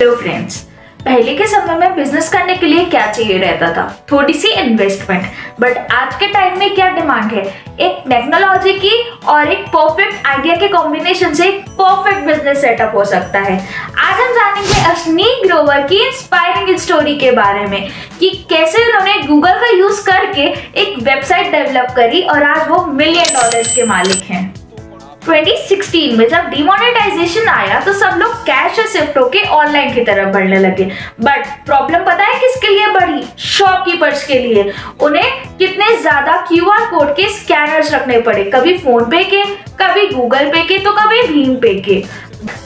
Hello friends पहले के समय में बिज़नेस करने के लिए क्या चाहिए रहता था? थोड़ी सी इन्वेस्टमेंट बट आज के टाइम में क्या डिमांड है? एक टेक्नोलॉजी की और एक परफेक्ट आइडिया के कॉम्बिनेशन से एक परफेक्ट बिज़नेस सेटअप हो सकता है. आज हम जानेंगे अश्नी ग्रोवर की इंस्पायरिंग स्टोरी के बारे में कि कैसे उन्होंने गूगल का यूज़ करके एक वेबसाइट डेवलप करी और आज वो मिलियन डॉलर्स के मालिक हैं. 2016 में जब डिमोनेटाइजेशन आया तो सब लोग से शिफ्ट होके ऑनलाइन की तरफ़ बढ़ने लगे। बट प्रॉब्लम पता है किसके लिए बढ़ी? शॉपकीपर्स के लिए। उन्हें कितने ज़्यादा क्यूआर कोड के स्कैनर्स रखने पड़े? कभी फ़ोन पे के कभी गूगल पे के तो कभी भीम पे के।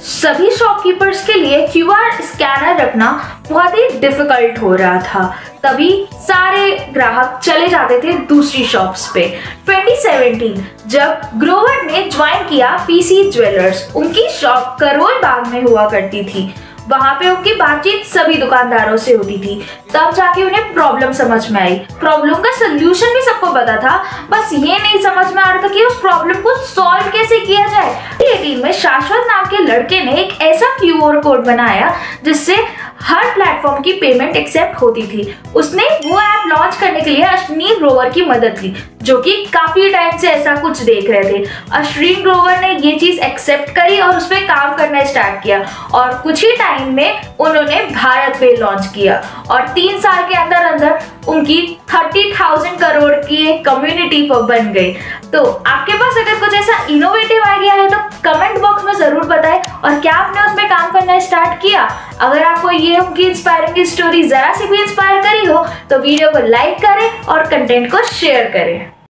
सभी शॉपकीपर्स के लिए क्यूआर स्कैनर रखना बहुत ही डिफ़िकल्ट हो रहा था। तभी सारे ग्राहक चले जाते थे दूसरी शॉप्स पे। 2017 जब ग्रोवर ने ज्वाइन किया पीसी ज्वेलर्स उनकी शॉप करोल बाग में हुआ करती थी। वहाँ पे उनकी बातचीत सभी दुकानदारों से होती थी। तब जाके उन्हें प्रॉब्लम समझ में आई। प्रॉब्लम का सोल्यूशन भी सबको पता था। बस ये नहीं समझ में आ रहा था कि उस प्रॉब्लम को सॉल्व कैसे किया जाए। में शाश्वत नाम के लड़के ने एक ऐसा क्यूआर कोड बनाया जिससे प्लेटफॉर्म की पेमेंट एक्सेप्ट होती थी। उसने वो ऐप लॉन्च करने के लिए अश्विनी ग्रोवर की मदद ली, जो कि काफ़ी टाइम से ऐसा कुछ देख रहे थे। अश्विन ग्रोवर ने ये चीज़ एक्सेप्ट करी और उस पर काम करना स्टार्ट किया। और कुछ ही टाइम में उन्होंने भारत पे लॉन्च किया। और तीन साल के अंदर अंदर उनकी थर्टी थाउज़ेंड करोड़ की एक कम्युनिटी बन गई। तो आपके पास अगर कुछ ऐसा इनोवेटिव आइडिया है तो कमेंट और क्या आपने उसमें काम करना स्टार्ट किया? अगर आपको ये उनकी इंस्पायरिंग स्टोरी जरा सी भी इंस्पायर करी हो तो वीडियो को लाइक करें और कंटेंट को शेयर करें।